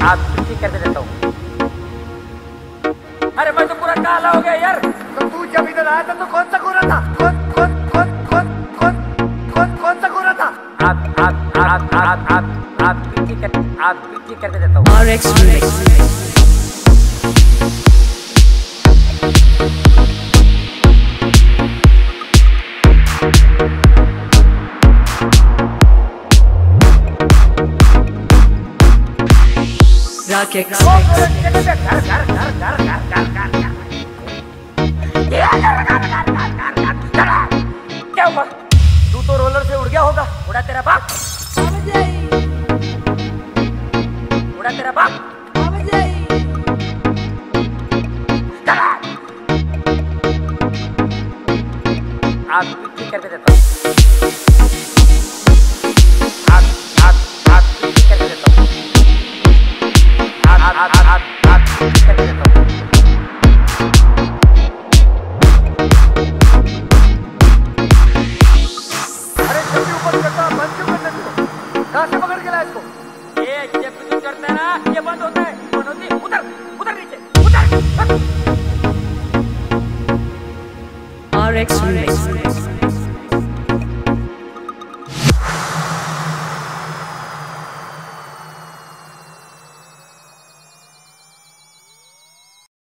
करके देता हूँ। अरे मैं तो पूरा काला हो गया यार। तो तू जब इधर आया था तो कौन सा गोरा था? कौन कौन कौन कौन कौन कौन कौन सा गोरा था? आप आप आप आप आप आप ठीक कर आप ठीक करके देता हूँ। हुआ तू तो रोलर से उड़ गया होगा। उड़ा तेरा बाप। उड़ा तेरा बाप। आप पीटी करके देता। हूँ कहाँ से पकड़ के लाया इसको? ये जब तू करता है ना ये बंद होता है। मनोजी उधर उधर नीचे उधर। RX Remix.